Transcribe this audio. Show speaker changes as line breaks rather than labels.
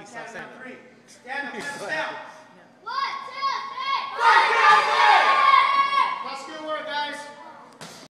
He's
count
saying
Stand up.